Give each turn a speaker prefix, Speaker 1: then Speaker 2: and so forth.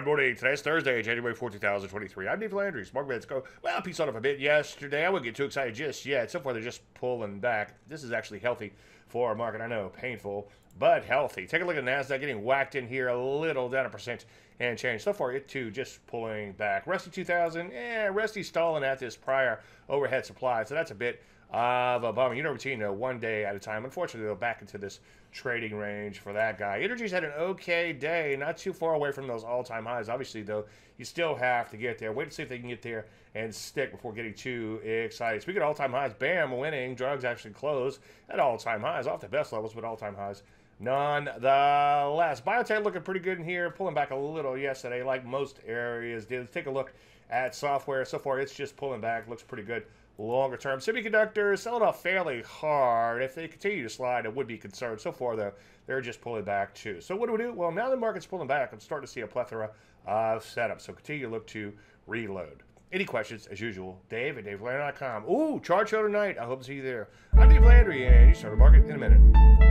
Speaker 1: Good morning. Today's Thursday, January 4, 2023. I'm Dave Landry. Let's go. Well, peace out of a bit yesterday. I wouldn't get too excited just yet. So far, they're just pulling back. This is actually healthy for our market. I know, painful, but healthy. Take a look at NASDAQ getting whacked in here a little down a percent and change. So far, it too just pulling back. Russell 2000, eh, Rusty stalling at this prior overhead supply. So that's a bit of a bummer. You know, routine, though, one day at a time. Unfortunately, though, back into this trading range for that guy. Energy's had an okay day, not too far away from those all time highs. Obviously, though, you still have to get there. Wait to see if they can get there and stick before getting too excited. Speaking of all time highs, bam, winning. Drugs actually closed at all time highs, off the best levels, but all time highs. Nonetheless, biotech looking pretty good in here, pulling back a little yesterday, like most areas did. Let's take a look at software. So far, it's just pulling back, looks pretty good longer term. Semiconductors selling off fairly hard. If they continue to slide, I would be concerned. So far, though, they're just pulling back too. So what do we do? Well, now the market's pulling back. I'm starting to see a plethora of setups. So continue to look to reload. Any questions, as usual, Dave at DaveLandry.com. Ooh, chart show tonight. I hope to see you there. I'm Dave Landry, and you start a market in a minute.